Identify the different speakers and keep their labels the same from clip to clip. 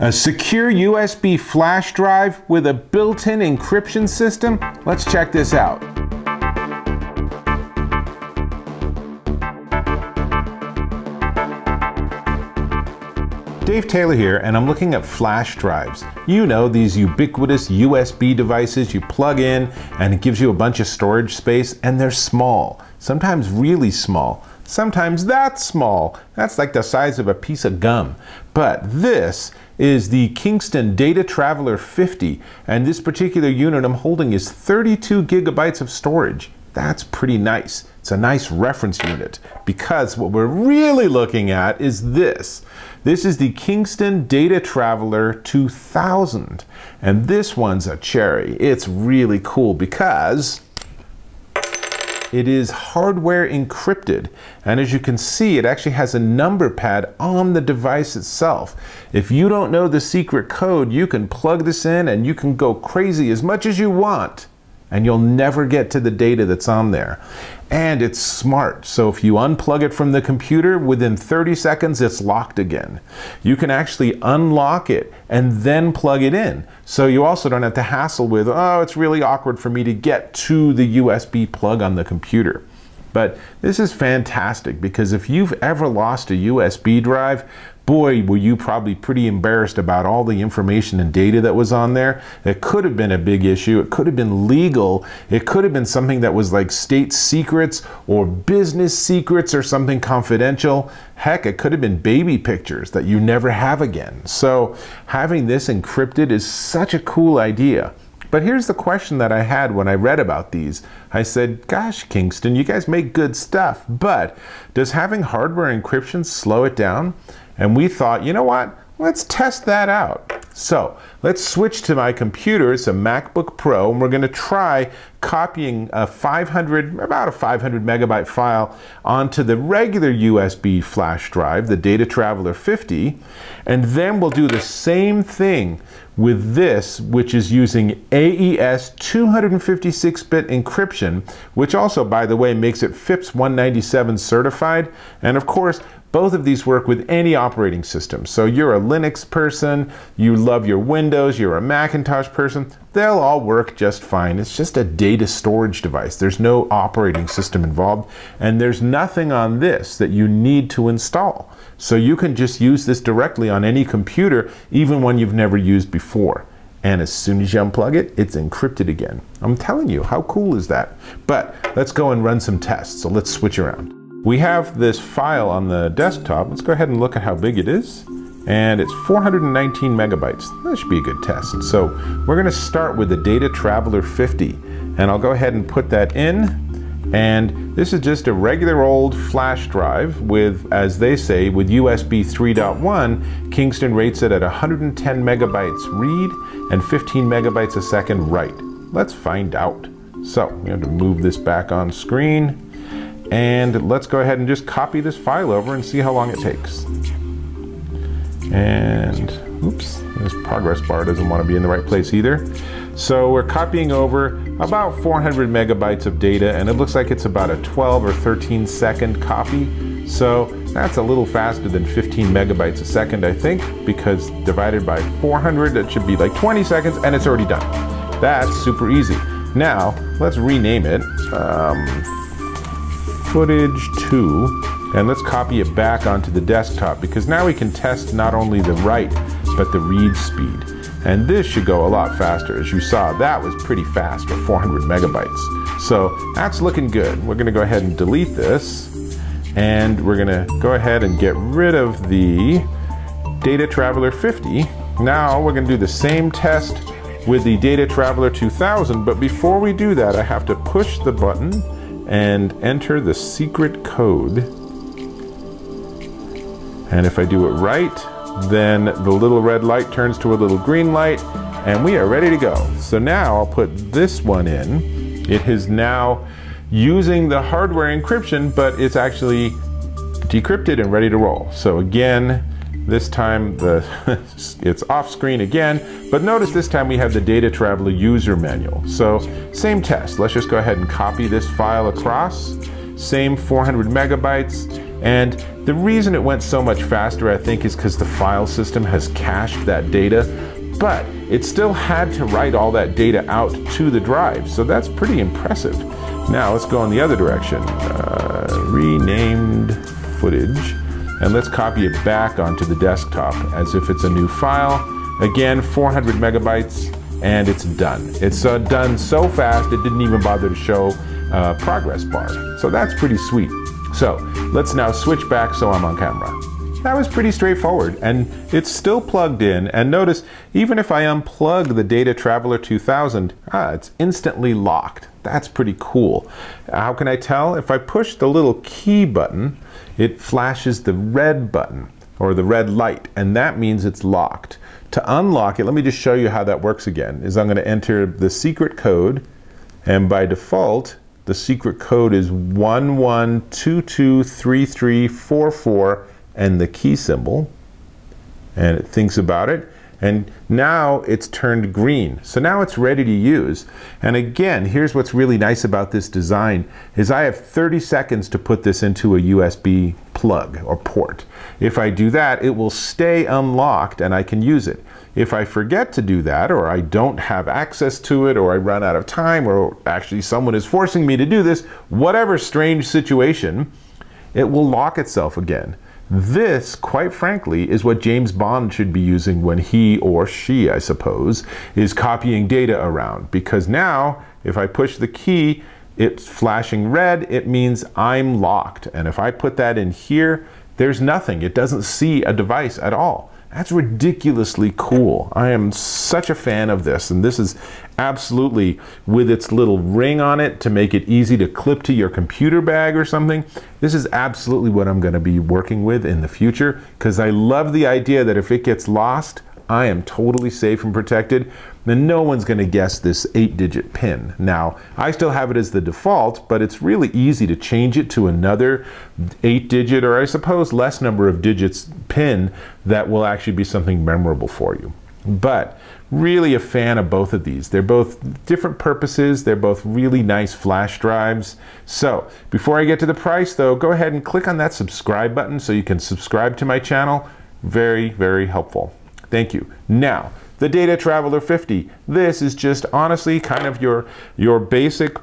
Speaker 1: A secure USB flash drive with a built-in encryption system? Let's check this out. Dave Taylor here, and I'm looking at flash drives. You know, these ubiquitous USB devices you plug in and it gives you a bunch of storage space, and they're small, sometimes really small, sometimes that small. That's like the size of a piece of gum. But this is the Kingston Data Traveler 50, and this particular unit I'm holding is 32 gigabytes of storage. That's pretty nice. It's a nice reference unit because what we're really looking at is this. This is the Kingston Data Traveler 2000. And this one's a cherry. It's really cool because it is hardware encrypted. And as you can see, it actually has a number pad on the device itself. If you don't know the secret code, you can plug this in and you can go crazy as much as you want and you'll never get to the data that's on there. And it's smart, so if you unplug it from the computer, within 30 seconds it's locked again. You can actually unlock it and then plug it in. So you also don't have to hassle with, oh, it's really awkward for me to get to the USB plug on the computer. But this is fantastic because if you've ever lost a USB drive, boy, were you probably pretty embarrassed about all the information and data that was on there. It could have been a big issue. It could have been legal. It could have been something that was like state secrets or business secrets or something confidential. Heck, it could have been baby pictures that you never have again. So having this encrypted is such a cool idea. But here's the question that I had when I read about these. I said, gosh, Kingston, you guys make good stuff, but does having hardware encryption slow it down? And we thought, you know what? Let's test that out. So let's switch to my computer. It's a MacBook Pro, and we're going to try copying a 500, about a 500 megabyte file onto the regular USB flash drive, the Data Traveler 50, and then we'll do the same thing with this, which is using AES 256-bit encryption, which also, by the way, makes it FIPS 197 certified. And of course, both of these work with any operating system. So you're a Linux person, you love your Windows, you're a Macintosh person, they'll all work just fine. It's just a data storage device. There's no operating system involved, and there's nothing on this that you need to install. So you can just use this directly on any computer, even one you've never used before. And as soon as you unplug it, it's encrypted again. I'm telling you, how cool is that? But let's go and run some tests. So let's switch around. We have this file on the desktop. Let's go ahead and look at how big it is. And it's 419 megabytes. That should be a good test. So we're gonna start with the Data Traveler 50. And I'll go ahead and put that in and this is just a regular old flash drive with, as they say, with USB 3.1, Kingston rates it at 110 megabytes read and 15 megabytes a second write. Let's find out. So we have to move this back on screen and let's go ahead and just copy this file over and see how long it takes. And oops, this progress bar doesn't want to be in the right place either. So we're copying over about 400 megabytes of data and it looks like it's about a 12 or 13 second copy. So that's a little faster than 15 megabytes a second, I think, because divided by 400, it should be like 20 seconds and it's already done. That's super easy. Now, let's rename it um, footage 2 and let's copy it back onto the desktop because now we can test not only the write but the read speed. And this should go a lot faster. As you saw, that was pretty fast for 400 megabytes. So that's looking good. We're gonna go ahead and delete this. And we're gonna go ahead and get rid of the Data Traveler 50. Now we're gonna do the same test with the Data Traveler 2000, but before we do that, I have to push the button and enter the secret code. And if I do it right, then the little red light turns to a little green light and we are ready to go. So now I'll put this one in. It is now using the hardware encryption, but it's actually decrypted and ready to roll. So again, this time the it's off screen again, but notice this time we have the Data Traveler user manual. So same test. Let's just go ahead and copy this file across. Same 400 megabytes And the reason it went so much faster, I think, is because the file system has cached that data, but it still had to write all that data out to the drive. So that's pretty impressive. Now let's go in the other direction. Uh, renamed footage. And let's copy it back onto the desktop as if it's a new file. Again, 400 megabytes, and it's done. It's uh, done so fast it didn't even bother to show uh, progress bar. So that's pretty sweet. So let's now switch back so I'm on camera. That was pretty straightforward and it's still plugged in and notice even if I unplug the Data Traveler 2000, ah, it's instantly locked. That's pretty cool. How can I tell? If I push the little key button, it flashes the red button or the red light and that means it's locked. To unlock it, let me just show you how that works again, is I'm going to enter the secret code and by default the secret code is 11223344 and the key symbol. And it thinks about it. And now it's turned green. So now it's ready to use. And again, here's what's really nice about this design is I have 30 seconds to put this into a USB plug or port. If I do that, it will stay unlocked and I can use it. If I forget to do that, or I don't have access to it, or I run out of time, or actually someone is forcing me to do this, whatever strange situation, it will lock itself again. This, quite frankly, is what James Bond should be using when he or she, I suppose, is copying data around. Because now, if I push the key, it's flashing red, it means I'm locked. And if I put that in here, there's nothing. It doesn't see a device at all. That's ridiculously cool. I am such a fan of this. And this is absolutely with its little ring on it to make it easy to clip to your computer bag or something. This is absolutely what I'm going to be working with in the future because I love the idea that if it gets lost, I am totally safe and protected. Then no one's going to guess this eight digit pin. Now, I still have it as the default, but it's really easy to change it to another eight digit or I suppose less number of digits pin that will actually be something memorable for you. But really a fan of both of these. They're both different purposes. They're both really nice flash drives. So before I get to the price though, go ahead and click on that subscribe button so you can subscribe to my channel. Very, very helpful. Thank you. Now, the Data Traveler 50. This is just honestly kind of your, your basic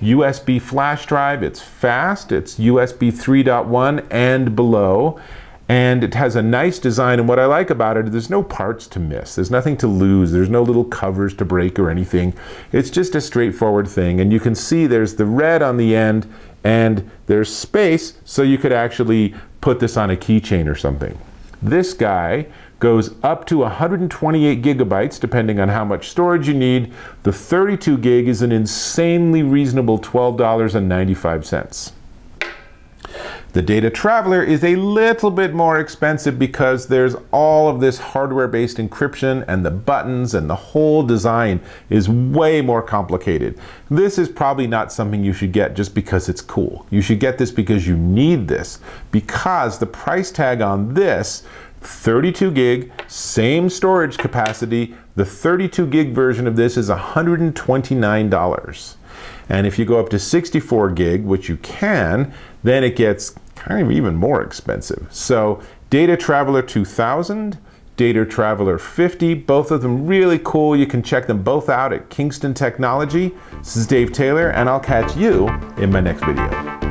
Speaker 1: USB flash drive. It's fast, it's USB 3.1 and below, and it has a nice design. And what I like about it, there's no parts to miss. There's nothing to lose. There's no little covers to break or anything. It's just a straightforward thing. And you can see there's the red on the end and there's space so you could actually put this on a keychain or something. This guy goes up to 128 gigabytes depending on how much storage you need. The 32 gig is an insanely reasonable $12.95. The Data Traveler is a little bit more expensive because there's all of this hardware-based encryption and the buttons and the whole design is way more complicated. This is probably not something you should get just because it's cool. You should get this because you need this because the price tag on this 32 gig, same storage capacity. The 32 gig version of this is $129. And if you go up to 64 gig, which you can, then it gets kind of even more expensive. So Data Traveler 2000, Data Traveler 50, both of them really cool. You can check them both out at Kingston Technology. This is Dave Taylor, and I'll catch you in my next video.